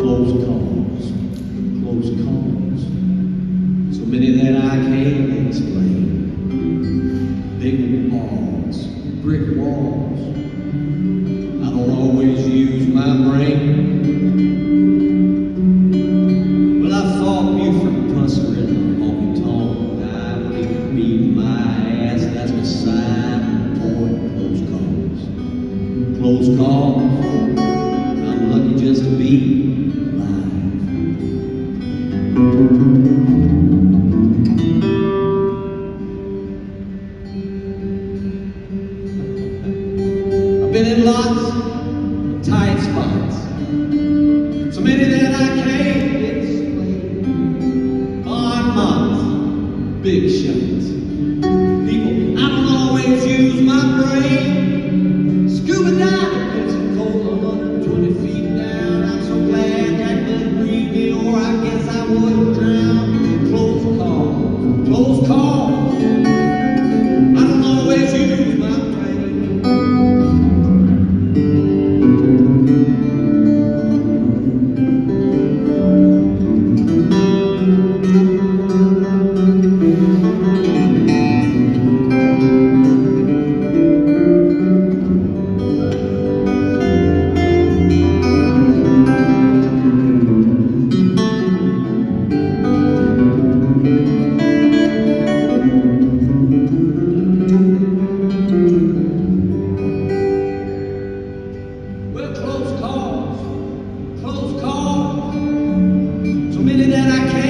Close calls, close calls. So many that I can't explain. Big Soul's Call. I'm lucky just to be alive. I've been in lots of tight spots. So many that I can't explain. On months, big shots. People, I don't always use my brain. would. Close call. Close call. minute that I can.